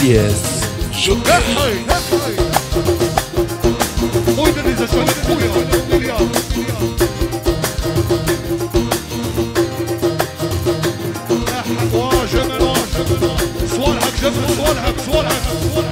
إلياس شكر صوالحك جبل صوالحك صوالحك يا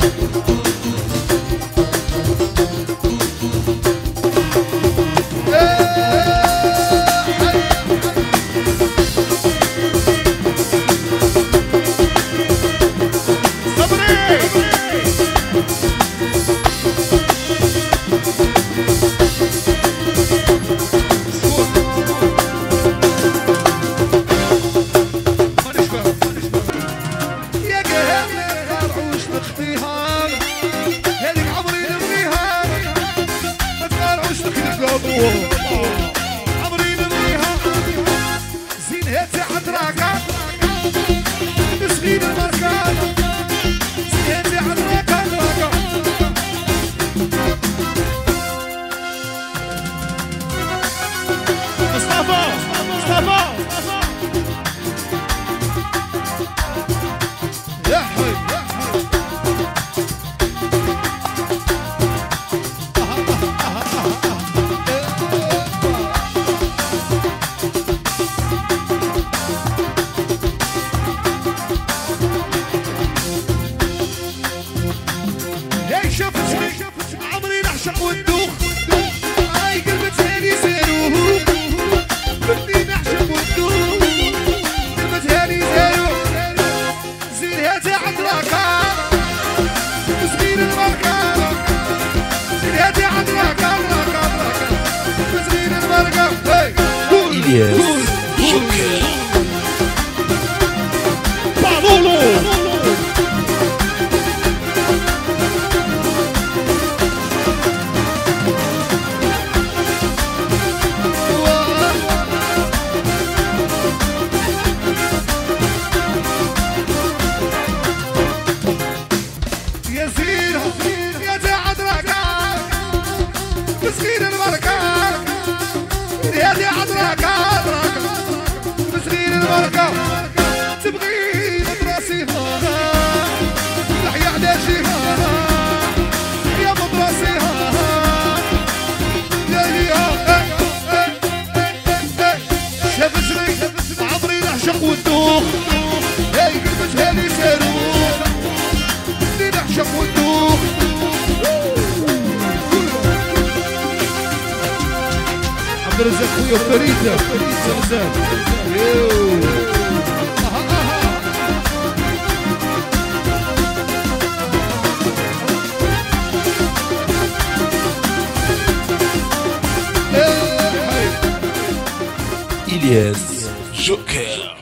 نخفيها هذيك عمري نبغيها ما تقالعوش تكذب عمري عمري نعشق وندوخ هاي قلبتها لي زيرو بدي نعشق وندوخ قلبتها لي زيرو زين هاتي عدراكا مسكين المركة زين دراكا دراكا مسكين المركة هاي قول إلياس يا جاعد راكان مسكين المركان تبغي Andresa foi oferida. Eu. Elias Joker.